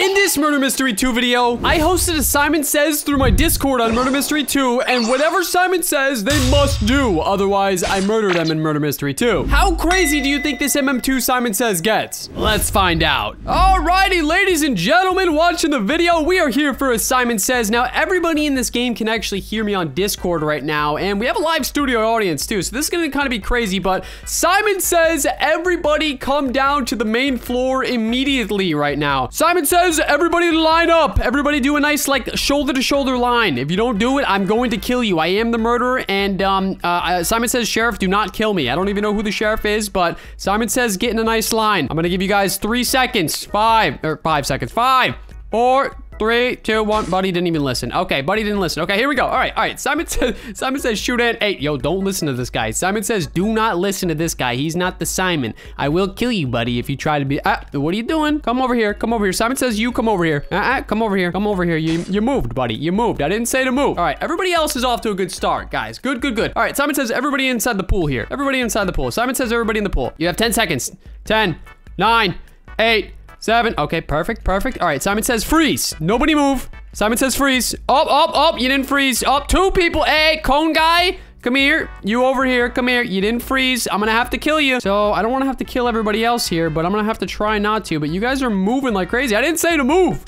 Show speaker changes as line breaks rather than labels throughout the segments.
In this Murder Mystery 2 video, I hosted a Simon Says through my Discord on Murder Mystery 2, and whatever Simon says, they must do. Otherwise, I murder them in Murder Mystery 2. How crazy do you think this MM2 Simon Says gets? Let's find out. Alrighty, ladies and gentlemen watching the video, we are here for a Simon Says. Now, everybody in this game can actually hear me on Discord right now, and we have a live studio audience too, so this is gonna kind of be crazy, but Simon Says, everybody come down to the main floor immediately right now. Simon Says, everybody line up. Everybody do a nice, like, shoulder-to-shoulder line. If you don't do it, I'm going to kill you. I am the murderer, and um, uh, Simon says, Sheriff, do not kill me. I don't even know who the sheriff is, but Simon says, get in a nice line. I'm gonna give you guys three seconds. Five, or five seconds. Five, four, Three, two, one. Buddy didn't even listen. Okay, Buddy didn't listen. Okay, here we go. All right, all right. Simon says, Simon says, shoot at eight. Yo, don't listen to this guy. Simon says, do not listen to this guy. He's not the Simon. I will kill you, buddy, if you try to be. Ah, what are you doing? Come over here. Come over here. Simon says, you come over here. Uh, uh, come over here. Come over here. You, you moved, buddy. You moved. I didn't say to move. All right, everybody else is off to a good start, guys. Good, good, good. All right, Simon says, everybody inside the pool here. Everybody inside the pool. Simon says, everybody in the pool. You have 10 seconds. 10, 9, 8, seven. Okay, perfect, perfect. All right, Simon says freeze. Nobody move. Simon says freeze. Up, up, up. You didn't freeze. Up, two people. Hey, cone guy. Come here. You over here. Come here. You didn't freeze. I'm gonna have to kill you. So I don't want to have to kill everybody else here, but I'm gonna have to try not to. But you guys are moving like crazy. I didn't say to move.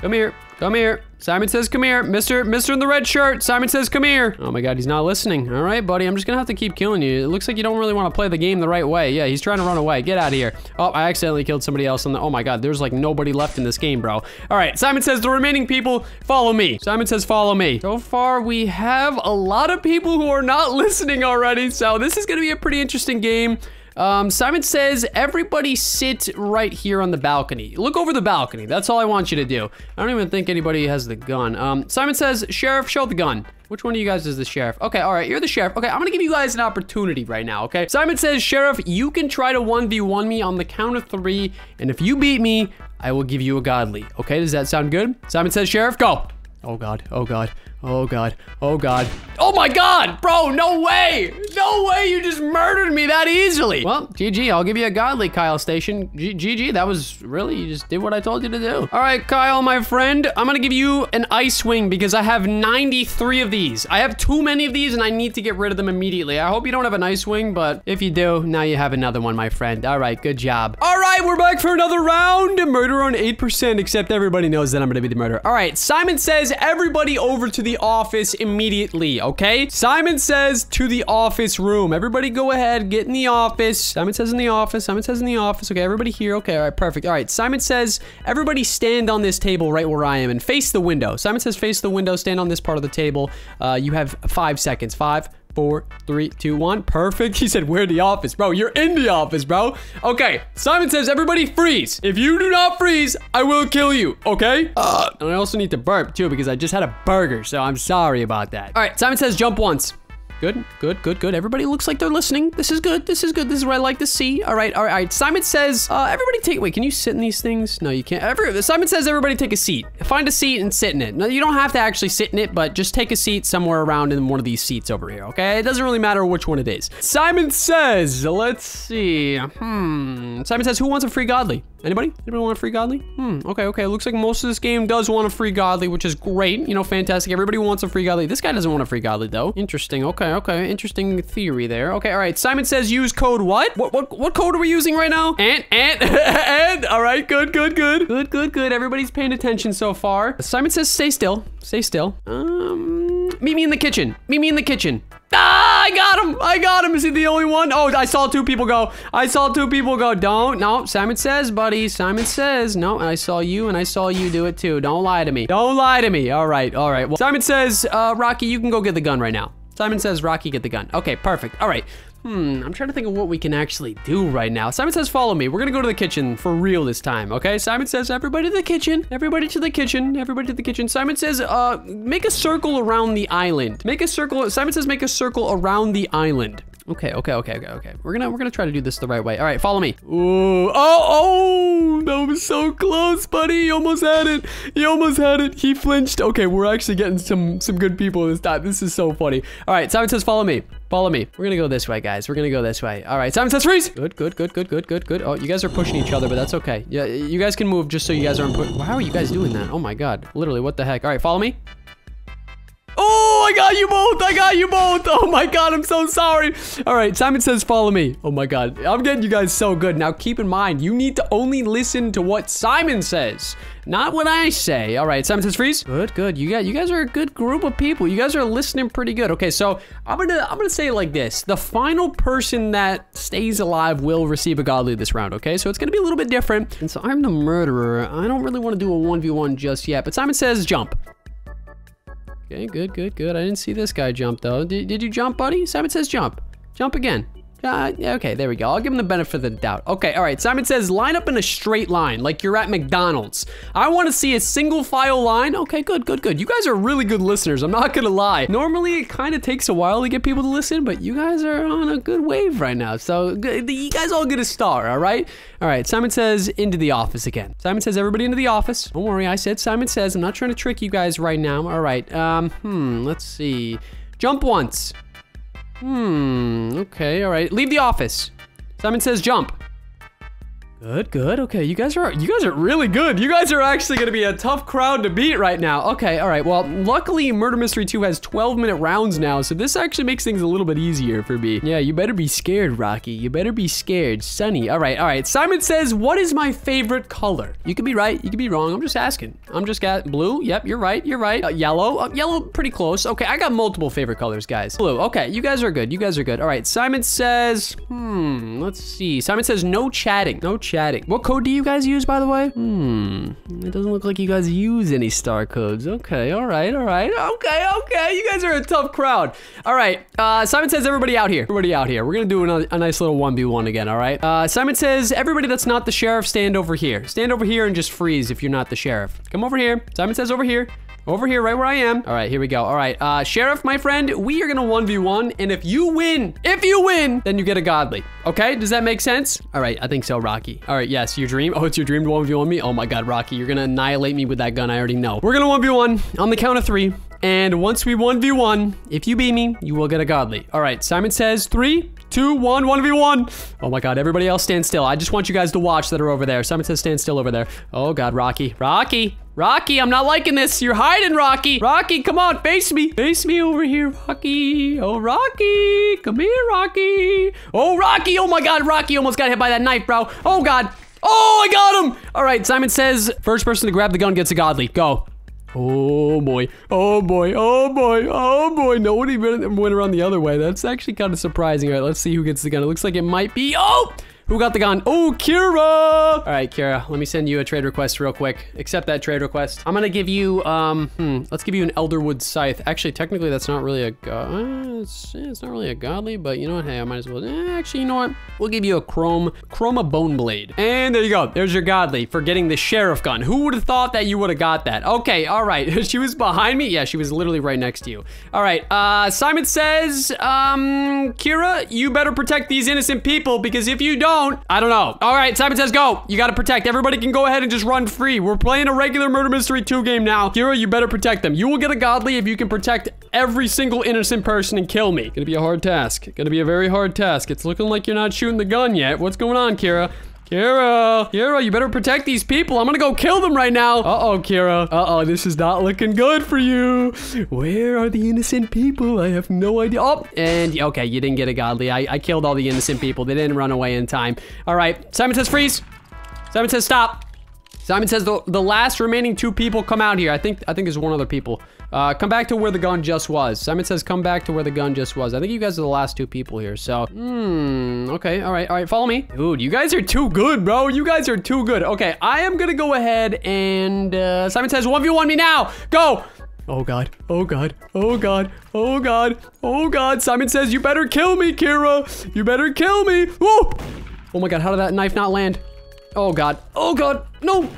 Come here. Come here. Simon says, come here. Mr. Mr. in the red shirt. Simon says, come here. Oh my God, he's not listening. All right, buddy. I'm just gonna have to keep killing you. It looks like you don't really want to play the game the right way. Yeah, he's trying to run away. Get out of here. Oh, I accidentally killed somebody else on the, oh my God, there's like nobody left in this game, bro. All right, Simon says, the remaining people, follow me. Simon says, follow me. So far, we have a lot of people who are not listening already. So this is gonna be a pretty interesting game. Um, Simon says, everybody sit right here on the balcony. Look over the balcony. That's all I want you to do. I don't even think anybody has the gun. Um, Simon says, Sheriff, show the gun. Which one of you guys is the sheriff? Okay, all right, you're the sheriff. Okay, I'm gonna give you guys an opportunity right now, okay? Simon says, Sheriff, you can try to 1v1 me on the count of three, and if you beat me, I will give you a godly. Okay, does that sound good? Simon says, Sheriff, go. Oh God, oh God, oh God, oh God. Oh my God, bro, no way. No way you just murdered me that easily. Well, GG, I'll give you a godly, Kyle Station. G GG, that was really, you just did what I told you to do. All right, Kyle, my friend, I'm gonna give you an ice wing because I have 93 of these. I have too many of these and I need to get rid of them immediately. I hope you don't have an ice wing, but if you do, now you have another one, my friend. All right, good job. All right, we're back for another round. Murder on 8%, except everybody knows that I'm gonna be the murderer. All right, Simon says everybody over to the office immediately, okay? Simon says to the office room. Everybody go ahead, get in the office. Simon says in the office. Simon says in the office. Okay, everybody here. Okay, all right, perfect. All right, Simon says everybody stand on this table right where I am and face the window. Simon says face the window, stand on this part of the table. Uh, you have five seconds. Five, four, three, two, one. Perfect. He said, we're the office. Bro, you're in the office, bro. Okay. Simon says, everybody freeze. If you do not freeze, I will kill you. Okay? Uh, and I also need to burp too because I just had a burger. So I'm sorry about that. All right. Simon says, jump once. Good, good, good, good. Everybody looks like they're listening. This is good. This is good. This is what I like to see. All right, all right. All right. Simon says, uh, everybody take, wait, can you sit in these things? No, you can't. Every, Simon says, everybody take a seat. Find a seat and sit in it. No, you don't have to actually sit in it, but just take a seat somewhere around in one of these seats over here, okay? It doesn't really matter which one it is. Simon says, let's see. Hmm. Simon says, who wants a free godly? Anybody? Anybody want a free godly? Hmm, okay, okay. It Looks like most of this game does want a free godly, which is great. You know, fantastic. Everybody wants a free godly. This guy doesn't want a free godly, though. Interesting. Okay, okay. Interesting theory there. Okay, all right. Simon says use code what? What what, what code are we using right now? And, and, and. All right, good, good, good. Good, good, good. Everybody's paying attention so far. Simon says stay still. Stay still. Um, meet me in the kitchen. Meet me in the kitchen. Ah, I got him. I got him. Is he the only one? Oh, I saw two people go. I saw two people go. Don't. No, Simon says, buddy. Simon says. No, I saw you and I saw you do it too. Don't lie to me. Don't lie to me. All right. All right. Well, Simon says, uh, Rocky, you can go get the gun right now. Simon says, Rocky, get the gun. Okay, perfect. All right. Hmm, I'm trying to think of what we can actually do right now. Simon says, follow me. We're gonna go to the kitchen for real this time, okay? Simon says, everybody to the kitchen. Everybody to the kitchen. Everybody to the kitchen. Simon says, uh, make a circle around the island. Make a circle. Simon says, make a circle around the island. Okay, okay, okay, okay, okay. We're gonna we're gonna try to do this the right way. All right, follow me. Ooh, oh, oh, that was so close, buddy. He almost had it. He almost had it. He flinched. Okay, we're actually getting some some good people this time. This is so funny. All right, Simon says, follow me. Follow me. We're gonna go this way, guys. We're gonna go this way. All right, Simon says freeze. Good, good, good, good, good, good, good. Oh, you guys are pushing each other, but that's okay. Yeah, you guys can move just so you guys aren't. How are you guys doing that? Oh my god. Literally, what the heck? All right, follow me. Oh, I got you both. I got you both. Oh my god, I'm so sorry. All right, Simon says follow me. Oh my god, I'm getting you guys so good. Now keep in mind, you need to only listen to what Simon says, not what I say. All right, Simon says freeze. Good, good. You got you guys are a good group of people. You guys are listening pretty good. Okay, so I'm gonna I'm gonna say it like this: the final person that stays alive will receive a godly this round. Okay, so it's gonna be a little bit different. And so I'm the murderer. I don't really want to do a one v one just yet, but Simon says jump. Okay, good, good, good. I didn't see this guy jump, though. Did, did you jump, buddy? Simon says jump. Jump again. Uh, okay, there we go. I'll give him the benefit of the doubt. Okay, all right. Simon says line up in a straight line, like you're at McDonald's. I want to see a single file line. Okay, good, good, good. You guys are really good listeners. I'm not gonna lie. Normally, it kind of takes a while to get people to listen, but you guys are on a good wave right now. So you guys all get a star, all right? All right, Simon says into the office again. Simon says everybody into the office. Don't worry, I said Simon says. I'm not trying to trick you guys right now. All right, um, hmm, let's see. Jump once. Hmm, okay, all right. Leave the office. Simon says jump. Good, good. Okay, you guys are you guys are really good. You guys are actually gonna be a tough crowd to beat right now. Okay, all right. Well, luckily Murder Mystery 2 has 12 minute rounds now, so this actually makes things a little bit easier for me. Yeah, you better be scared, Rocky. You better be scared. Sunny. All right, all right. Simon says, what is my favorite color? You could be right, you could be wrong. I'm just asking. I'm just got blue. Yep, you're right, you're right. Uh, yellow. Uh, yellow, pretty close. Okay, I got multiple favorite colors, guys. Blue. Okay, you guys are good. You guys are good. All right, Simon says, hmm, let's see. Simon says no chatting. No chatting. What code do you guys use, by the way? Hmm, it doesn't look like you guys use any star codes. Okay, all right, all right. Okay, okay, you guys are a tough crowd. All right, uh, Simon says everybody out here. Everybody out here. We're gonna do a, a nice little 1v1 again, all right? Uh, Simon says everybody that's not the sheriff, stand over here. Stand over here and just freeze if you're not the sheriff. Come over here. Simon says over here. Over here, right where I am. All right, here we go. All right, uh, Sheriff, my friend, we are gonna 1v1, and if you win, if you win, then you get a godly. Okay, does that make sense? All right, I think so, Rocky. All right, yes, your dream. Oh, it's your dream to 1v1 me? Oh my God, Rocky, you're gonna annihilate me with that gun, I already know. We're gonna 1v1 on the count of three, and once we 1v1, if you beat me, you will get a godly. All right, Simon says three, two, one, 1v1. Oh my God, everybody else stand still. I just want you guys to watch that are over there. Simon says stand still over there. Oh God, Rocky, Rocky, Rocky, I'm not liking this. You're hiding, Rocky. Rocky, come on, face me. Face me over here, Rocky. Oh, Rocky. Come here, Rocky. Oh, Rocky. Oh, my God. Rocky almost got hit by that knife, bro. Oh, God. Oh, I got him. All right, Simon says first person to grab the gun gets a godly. Go. Oh boy, oh boy, oh boy, oh boy. Nobody went around the other way. That's actually kind of surprising. All right, let's see who gets the gun. It looks like it might be, oh! Who got the gun? Oh, Kira! All right, Kira, let me send you a trade request real quick. Accept that trade request. I'm gonna give you, um, hmm, let's give you an Elderwood Scythe. Actually, technically, that's not really a, uh, it's, it's, not really a godly, but you know what? Hey, I might as well, eh, actually, you know what? We'll give you a Chrome, Chroma Bone Blade. And there you go. There's your godly for getting the Sheriff gun. Who would have thought that you would have got that? Okay, all right. she was behind me? Yeah, she was literally right next to you. All right, uh, Simon says, um, Kira, you better protect these innocent people because if you don't, don't. I don't know. All right, Simon says go. You gotta protect. Everybody can go ahead and just run free. We're playing a regular Murder Mystery 2 game now. Kira, you better protect them. You will get a godly if you can protect every single innocent person and kill me. Gonna be a hard task. Gonna be a very hard task. It's looking like you're not shooting the gun yet. What's going on, Kira? Kira, Kira, you better protect these people. I'm gonna go kill them right now. Uh-oh, Kira. Uh-oh, this is not looking good for you. Where are the innocent people? I have no idea. Oh, and okay, you didn't get a godly. I, I killed all the innocent people. They didn't run away in time. All right, Simon says freeze. Simon says stop. Simon says the, the last remaining two people come out here. I think I think there's one other people. Uh, come back to where the gun just was. Simon says come back to where the gun just was. I think you guys are the last two people here. So, hmm. Okay. All right. All right. Follow me. Dude, you guys are too good, bro. You guys are too good. Okay. I am to go ahead and uh, Simon says 1v1 me now. Go. Oh god. Oh god. Oh god. Oh god. Oh god. Simon says you better kill me, Kira. You better kill me. Whoa. Oh my god. How did that knife not land? Oh god. Oh god. No.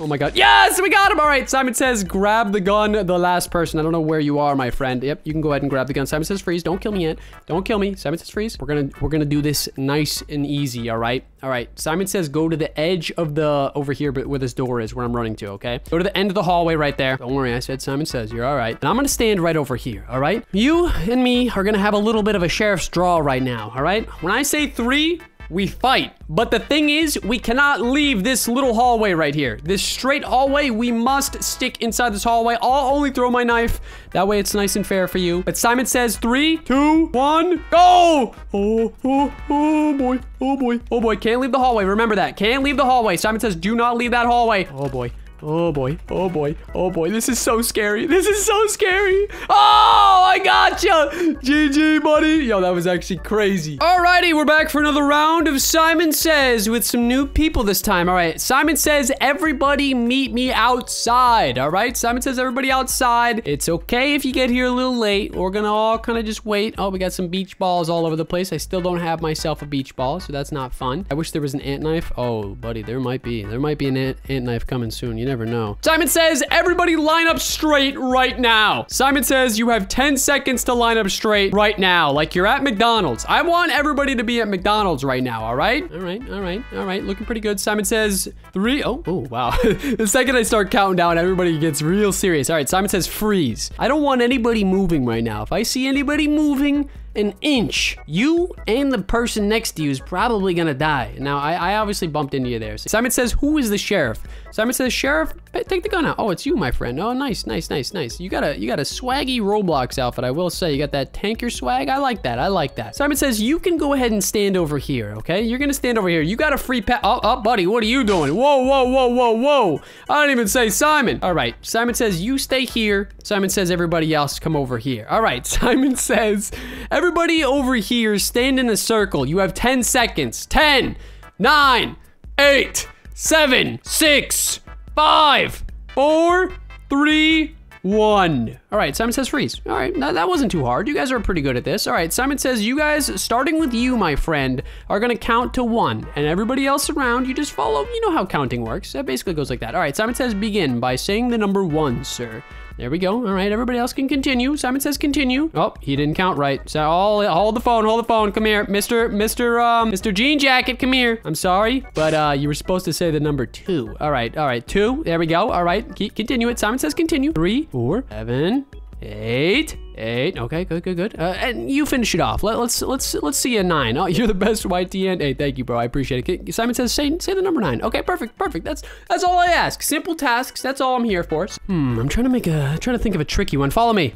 Oh my god. Yes, we got him. All right, Simon says grab the gun, the last person. I don't know where you are, my friend. Yep, you can go ahead and grab the gun. Simon says freeze. Don't kill me yet. Don't kill me. Simon says freeze. We're gonna we're gonna do this nice and easy, all right? All right, Simon says go to the edge of the, over here, but where this door is, where I'm running to, okay? Go to the end of the hallway right there. Don't worry, I said Simon says, you're all right. And I'm gonna stand right over here, all right? You and me are gonna have a little bit of a sheriff's draw right now, all right? When I say three, we fight. But the thing is, we cannot leave this little hallway right here. This straight hallway, we must stick inside this hallway. I'll only throw my knife. That way it's nice and fair for you. But Simon says three, two, one, go! Oh, oh, oh boy, oh boy, oh boy. Can't leave the hallway. Remember that. Can't leave the hallway. Simon says do not leave that hallway. Oh boy. Oh boy, oh boy, oh boy. This is so scary. This is so scary. Oh, I gotcha. GG, buddy. Yo, that was actually crazy. Alrighty, we're back for another round of Simon Says with some new people this time. All right, Simon says, everybody meet me outside. All right, Simon says, everybody outside. It's okay if you get here a little late. We're gonna all kind of just wait. Oh, we got some beach balls all over the place. I still don't have myself a beach ball, so that's not fun. I wish there was an ant knife. Oh, buddy, there might be. There might be an ant, ant knife coming soon. You never know. Simon says, everybody line up straight right now. Simon says, you have 10 seconds to line up straight right now, like you're at McDonald's. I want everybody to be at McDonald's right now, all right? All right, all right, all right. Looking pretty good. Simon says, three. Oh, oh, wow. the second I start counting down, everybody gets real serious. All right, Simon says, freeze. I don't want anybody moving right now. If I see anybody moving, an inch, you and the person next to you is probably gonna die. Now, I, I obviously bumped into you there. Simon says, who is the sheriff? Simon says, sheriff, take the gun out. Oh, it's you, my friend. Oh, nice, nice, nice, nice. You got a you got a swaggy Roblox outfit, I will say. You got that tanker swag. I like that. I like that. Simon says, you can go ahead and stand over here, okay? You're gonna stand over here. You got a free pet. Oh, oh, buddy, what are you doing? Whoa, whoa, whoa, whoa, whoa. I didn't even say Simon. All right, Simon says, you stay here. Simon says, everybody else come over here. All right, Simon says, everybody over here stand in a circle. You have 10 seconds. 10, 9, 8, 7, 6, 5, 4, 3, 1. All right, Simon says freeze. All right, that, that wasn't too hard. You guys are pretty good at this. All right, Simon says you guys, starting with you, my friend, are gonna count to one. And everybody else around, you just follow, you know how counting works. It basically goes like that. All right, Simon says begin by saying the number one, sir. There we go. All right, everybody else can continue. Simon says continue. Oh, he didn't count right. So hold, hold the phone, hold the phone. Come here, Mr. Mr. Um, Mr. Jean Jacket, come here. I'm sorry, but uh, you were supposed to say the number two. All right, all right, two. There we go. All right, Keep, continue it. Simon says continue. Three, four, seven, eight, eight. Okay, good, good, good. Uh, and you finish it off. Let, us let's let's see a nine. Oh, you're the best YTN. Hey, thank you, bro. I appreciate it. Simon says say say the number nine. Okay, perfect, perfect. That's that's all I ask. Simple tasks. That's all I'm here for. Hmm. I'm trying to make a trying to think of a tricky one. Follow me.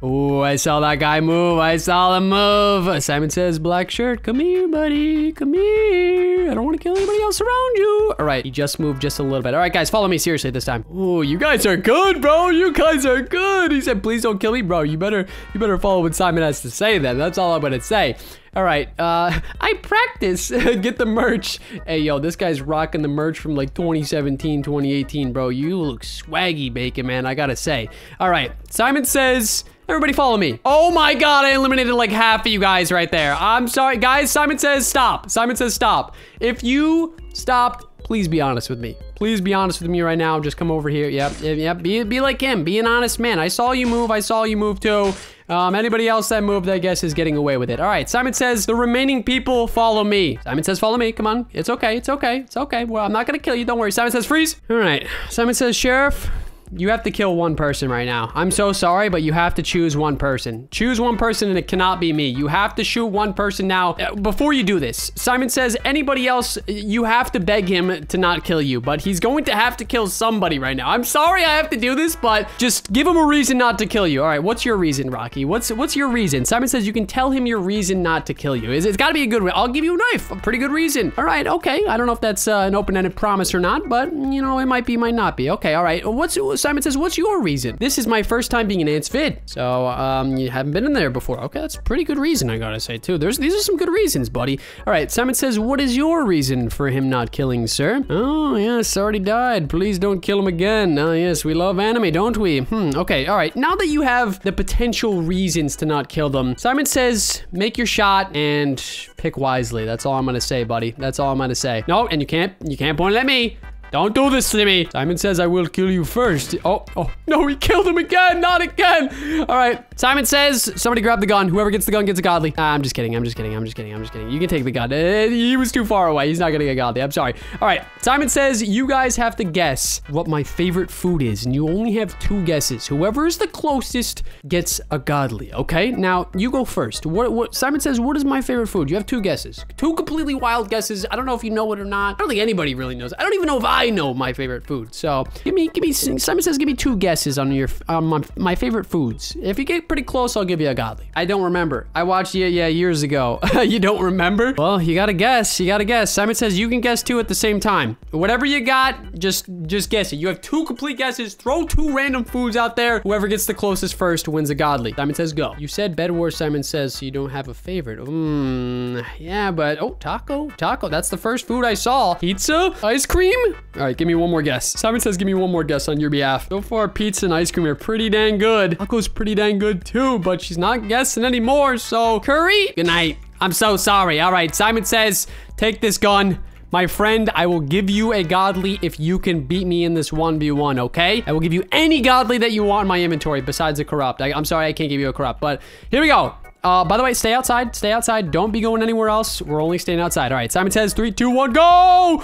Oh, I saw that guy move. I saw him move. Simon says, black shirt, come here, buddy. Come here. I don't want to kill anybody else around you. All right, he just moved just a little bit. All right, guys, follow me seriously this time. Oh, you guys are good, bro. You guys are good. He said, please don't kill me, bro. You better, you better follow what Simon has to say then. That's all I'm going to say. All right, uh, I practice. Get the merch. Hey, yo, this guy's rocking the merch from like 2017, 2018, bro. You look swaggy, Bacon, man, I gotta say. All right, Simon says, everybody follow me. Oh my God, I eliminated like half of you guys right there. I'm sorry, guys, Simon says stop. Simon says stop. If you stopped, please be honest with me. Please be honest with me right now. Just come over here. Yep, yep. Be, be like him. Be an honest man. I saw you move. I saw you move too. Um, anybody else that moved, I guess, is getting away with it. All right, Simon says, the remaining people follow me. Simon says, follow me. Come on. It's okay. It's okay. It's okay. Well, I'm not going to kill you. Don't worry. Simon says, freeze. All right. Simon says, Sheriff, you have to kill one person right now. I'm so sorry, but you have to choose one person. Choose one person and it cannot be me. You have to shoot one person now. Uh, before you do this, Simon says anybody else, you have to beg him to not kill you, but he's going to have to kill somebody right now. I'm sorry I have to do this, but just give him a reason not to kill you. All right, what's your reason, Rocky? What's what's your reason? Simon says you can tell him your reason not to kill you. It's, it's got to be a good one. I'll give you a knife. A pretty good reason. All right, okay. I don't know if that's uh, an open-ended promise or not, but you know, it might be, might not be. Okay, all right. What's Simon says, what's your reason? This is my first time being an Ants Vid. So, um, you haven't been in there before. Okay, that's a pretty good reason, I gotta say, too. There's These are some good reasons, buddy. All right, Simon says, what is your reason for him not killing, sir? Oh, yes, already died. Please don't kill him again. Oh, yes, we love anime, don't we? Hmm, okay, all right. Now that you have the potential reasons to not kill them, Simon says, make your shot and pick wisely. That's all I'm gonna say, buddy. That's all I'm gonna say. No, and you can't, you can't point it at me. Don't do this to me. Simon says I will kill you first. Oh, oh, no, he killed him again. Not again. All right. Simon says somebody grab the gun. Whoever gets the gun gets a godly. Ah, I'm just kidding. I'm just kidding. I'm just kidding. I'm just kidding. You can take the gun. Uh, he was too far away. He's not going to get godly. I'm sorry. All right. Simon says you guys have to guess what my favorite food is. And you only have two guesses. Whoever is the closest gets a godly. Okay. Now you go first. What, what Simon says, what is my favorite food? You have two guesses. Two completely wild guesses. I don't know if you know it or not. I don't think anybody really knows. I don't even know if I know my favorite food. So give me, give me, Simon says, give me two guesses on your, on my, my favorite foods. If you get pretty close, I'll give you a godly. I don't remember. I watched it, yeah, years ago. you don't remember? Well, you gotta guess. You gotta guess. Simon says you can guess two at the same time. Whatever you got, just, just guess it. You have two complete guesses. Throw two random foods out there. Whoever gets the closest first wins a godly. Simon says go. You said Bed Wars, Simon says so you don't have a favorite. Hmm, yeah, but, oh, taco, taco. That's the first food I saw. Pizza, ice cream. All right, give me one more guess. Simon says give me one more guess on your behalf. So far, pizza and ice cream are pretty dang good. Taco's pretty dang good too, but she's not guessing anymore, so curry? Good night. I'm so sorry. All right, Simon says take this gun. My friend, I will give you a godly if you can beat me in this 1v1, okay? I will give you any godly that you want in my inventory besides a corrupt. I, am sorry I can't give you a corrupt, but here we go. Uh, by the way, stay outside. Stay outside. Don't be going anywhere else. We're only staying outside. All right, Simon says three, two, one, go!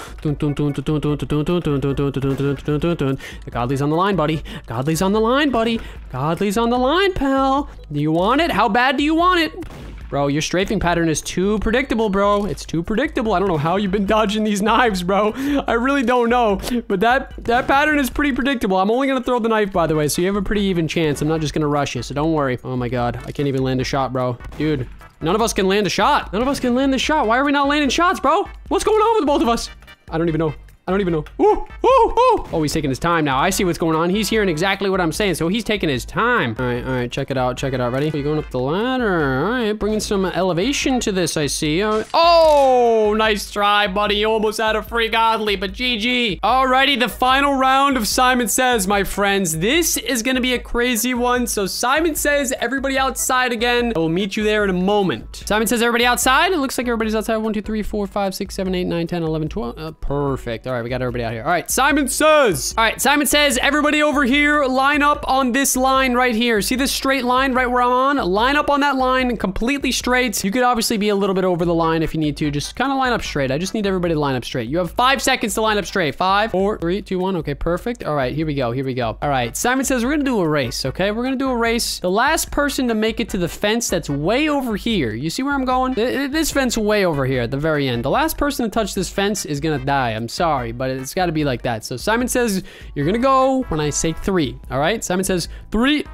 The Godly's on the line, buddy. Godly's on the line, buddy. Godly's on the line, pal. Do you want it? How bad do you want it? Bro, your strafing pattern is too predictable, bro. It's too predictable. I don't know how you've been dodging these knives, bro. I really don't know. But that, that pattern is pretty predictable. I'm only going to throw the knife, by the way, so you have a pretty even chance. I'm not just going to rush you, so don't worry. Oh my god. I can't even land a shot, bro. Dude, none of us can land a shot. None of us can land a shot. Why are we not landing shots, bro? What's going on with both of us? I don't even know. I don't even know. Ooh, ooh, ooh. Oh, he's taking his time now. I see what's going on. He's hearing exactly what I'm saying, so he's taking his time. All right, all right, check it out, check it out. Ready? Are going up the ladder? All right, bringing some elevation to this, I see. Oh, nice try, buddy. You almost had a free godly, but GG. Alrighty, the final round of Simon Says, my friends. This is gonna be a crazy one. So Simon Says, everybody outside again. I will meet you there in a moment. Simon Says, everybody outside. It looks like everybody's outside. One, two, three, four, five, six, seven, eight, nine, ten, eleven, twelve. Uh, perfect. All right, we got everybody out here. All right, Simon says. All right, Simon says, everybody over here, line up on this line right here. See this straight line right where I'm on? Line up on that line completely straight. You could obviously be a little bit over the line if you need to. Just kind of line up straight. I just need everybody to line up straight. You have five seconds to line up straight. Five, four, three, two, one. Okay, perfect. All right, here we go. Here we go. All right, Simon says we're going to do a race, okay? We're going to do a race. The last person to make it to the fence that's way over here. You see where I'm going? This fence way over here at the very end. The last person to touch this fence is going to die. I'm sorry, but it's got to be like that. So Simon says, you're gonna go when I say three, all right? Simon says, three,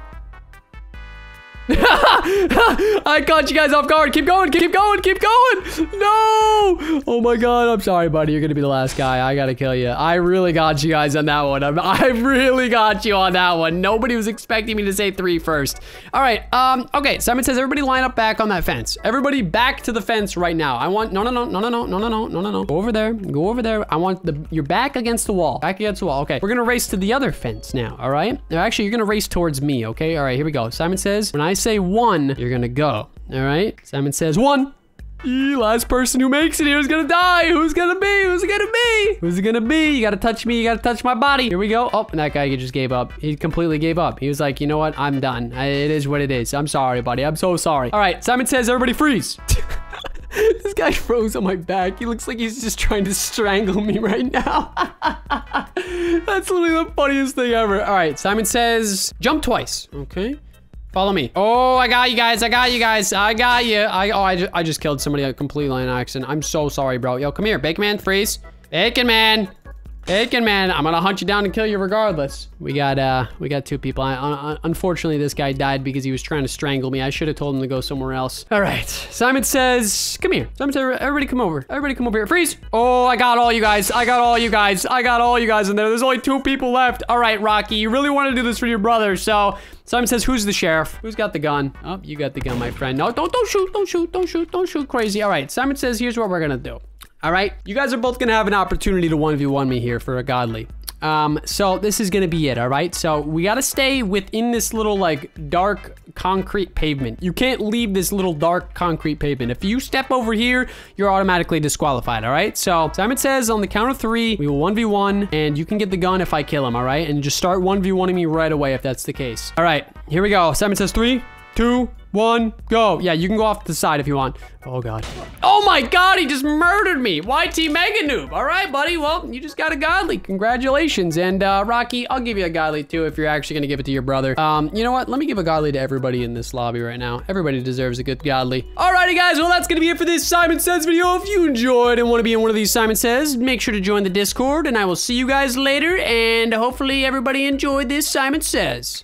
I caught you guys off guard. Keep going, keep going, keep going. No. Oh my God. I'm sorry, buddy. You're going to be the last guy. I got to kill you. I really got you guys on that one. I'm, I really got you on that one. Nobody was expecting me to say three first. All right. Um. Okay. Simon says everybody line up back on that fence. Everybody back to the fence right now. I want, no, no, no, no, no, no, no, no, no, no, no. Go over there. Go over there. I want the, your back against the wall. Back against the wall. Okay. We're going to race to the other fence now. All right. Actually, you're going to race towards me. Okay. All right. Here we go. Simon says, when I say one, you're gonna go. All right? Simon says one. E, last person who makes it here is gonna die. Who's gonna be? Who's it gonna be? Who's it gonna be? You gotta touch me. You gotta touch my body. Here we go. Oh, and that guy just gave up. He completely gave up. He was like, you know what? I'm done. It is what it is. I'm sorry, buddy. I'm so sorry. All right. Simon says, everybody freeze. this guy froze on my back. He looks like he's just trying to strangle me right now. That's literally the funniest thing ever. All right. Simon says, jump twice. Okay. Follow me. Oh, I got you guys. I got you guys. I got you. I oh, I, just, I just killed somebody a completely on accident. I'm so sorry, bro. Yo, come here. Bacon Man, freeze. Bacon Man. Bacon man, I'm gonna hunt you down and kill you regardless. We got uh, we got two people. I, un unfortunately, this guy died because he was trying to strangle me. I should have told him to go somewhere else. All right, Simon says, come here. Simon says, everybody come over. Everybody come over here. Freeze. Oh, I got all you guys. I got all you guys. I got all you guys in there. There's only two people left. All right, Rocky, you really want to do this for your brother, so Simon says, who's the sheriff? Who's got the gun? Oh, you got the gun, my friend. No, don't, don't shoot, don't shoot, don't shoot, don't shoot crazy. All right, Simon says, here's what we're gonna do. All right, you guys are both gonna have an opportunity to 1v1 me here for a godly. Um, so this is gonna be it, all right? So we gotta stay within this little like dark concrete pavement. You can't leave this little dark concrete pavement. If you step over here, you're automatically disqualified, all right? So Simon says on the count of three, we will 1v1 and you can get the gun if I kill him, all right? And just start 1v1ing me right away if that's the case. All right, here we go. Simon says three, two, one, go. Yeah, you can go off to the side if you want. Oh, God. Oh, my God, he just murdered me. YT Mega Noob. All right, buddy. Well, you just got a godly. Congratulations. And, uh, Rocky, I'll give you a godly, too, if you're actually going to give it to your brother. Um, you know what? Let me give a godly to everybody in this lobby right now. Everybody deserves a good godly. Alrighty, guys. Well, that's going to be it for this Simon Says video. If you enjoyed and want to be in one of these Simon Says, make sure to join the Discord, and I will see you guys later, and hopefully everybody enjoyed this Simon Says.